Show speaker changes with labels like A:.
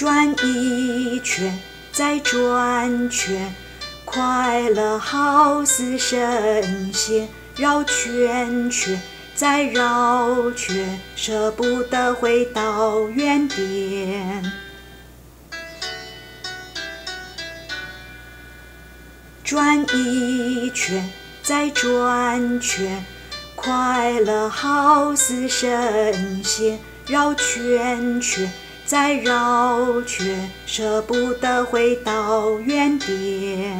A: 转一圈，再转圈，快乐好似神仙。绕圈圈，再绕圈，舍不得回到原点。转一圈，再转圈，快乐好似神仙。绕圈圈。再绕却，舍不得回到原点。